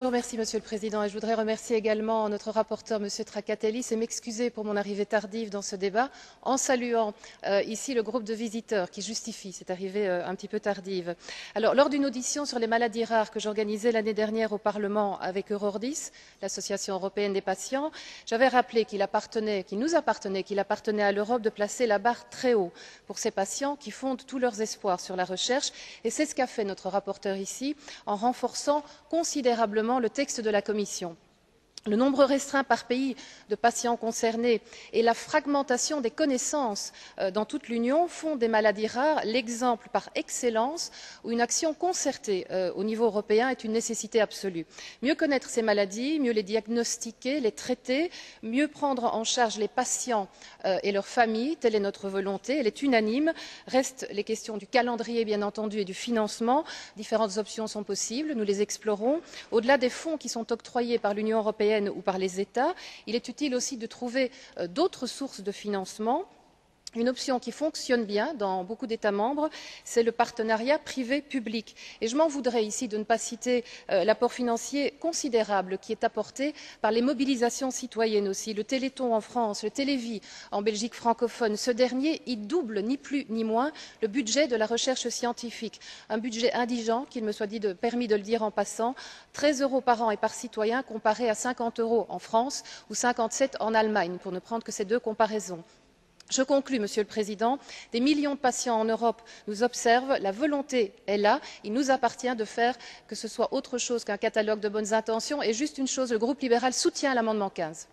Monsieur le Président, et je voudrais remercier également notre rapporteur, Monsieur Trakatellis, et m'excuser pour mon arrivée tardive dans ce débat, en saluant euh, ici le groupe de visiteurs qui justifie cette arrivée euh, un petit peu tardive. Alors, lors d'une audition sur les maladies rares que j'organisais l'année dernière au Parlement avec Eurordis, l'Association européenne des patients, j'avais rappelé qu'il appartenait, qu'il nous appartenait, qu'il appartenait à l'Europe de placer la barre très haut pour ces patients qui fondent tous leurs espoirs sur la recherche, et c'est ce qu'a fait notre rapporteur ici en renforçant considérablement le texte de la Commission le nombre restreint par pays de patients concernés et la fragmentation des connaissances euh, dans toute l'union font des maladies rares l'exemple par excellence où une action concertée euh, au niveau européen est une nécessité absolue. mieux connaître ces maladies mieux les diagnostiquer les traiter mieux prendre en charge les patients euh, et leurs familles telle est notre volonté elle est unanime. restent les questions du calendrier bien entendu et du financement. différentes options sont possibles nous les explorons. au delà des fonds qui sont octroyés par l'union européenne ou par les États. Il est utile aussi de trouver euh, d'autres sources de financement une option qui fonctionne bien dans beaucoup d'états membres c'est le partenariat privé public et je m'en voudrais ici de ne pas citer euh, l'apport financier considérable qui est apporté par les mobilisations citoyennes aussi. Le téléthon en france le télévis en belgique francophone ce dernier double ni plus ni moins le budget de la recherche scientifique. Un budget indigent qu'il me soit permis de le dire en passant treize euros par an et par citoyen comparé à cinquante euros en france ou cinquante sept en allemagne pour ne prendre que ces deux comparaisons je conclus monsieur le président. Des millions de patients en europe nous observent. La volonté est là. Il nous appartient de faire que ce soit autre chose qu'un catalogue de bonnes intentions. Et juste une chose le groupe libéral soutient l'amendement. quinze